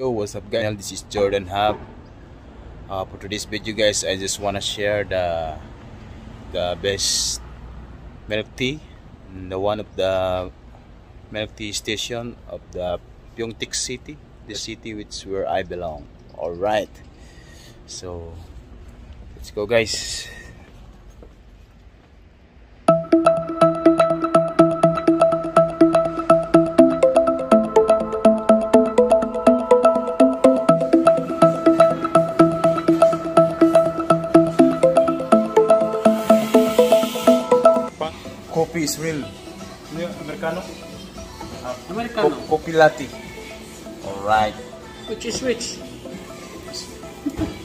Yo, what's up guys? This is Jordan Hub. Uh, for today's video guys, I just wanna share the the best milk tea the one of the milk tea station of the Pyeongtaek city, the city which where I belong. Alright. So let's go guys. Coffee is real. Americano? Americano. Coffee latte. Alright. Which is which?